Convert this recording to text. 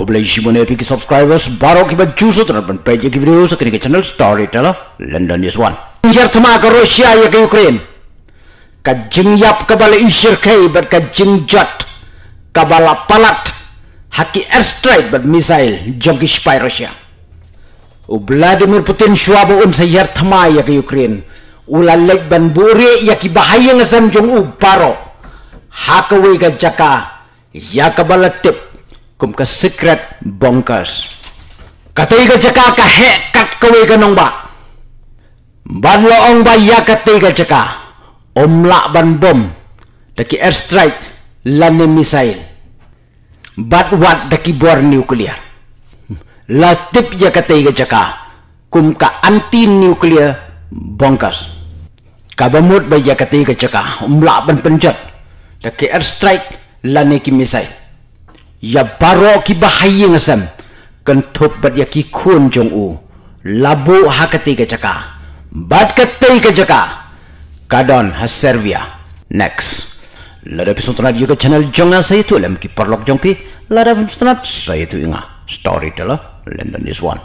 Kublai Shimone Piki subscribers Baro kiba juso terhadap page ki video kini channel Storyteller London News One. Injar tama ka Russia ya ke Ukraine. Ka jingyap ka bala ishir kai ber ka jingjat ka bala palat haki airstrike ber missile jogi spy Russia. U Vladimir Putin shuabo un sa yar tama ya ke Ukraine. Ula lek ban buri ya ki bahaya ngasam jong u baro. Hakawe ka jaka ya ka bala tip kum ka secret bonkers. Katay ka jaka ka he kat kaway ka nung ba. Ban loong ba ya katay ka jaka. Omla ban bom. Daki airstrike lani missile. Bat wat daki bor nuclear. La tip ya katay ka jaka. Kum ka anti nuclear bonkers. Kabamut ba ya katay ka jaka. Omla ban penjat daki airstrike lani ki missile ya baro ki bahaya ngasam kan bat ya ki khun jong u. Labu hakati ka jaka bat katai ka jaka kadon ha servia next. Lada episode na juga channel jong saya tu. Lem ki perlok jong pi. Lada episode saya tu inga. Storyteller london is one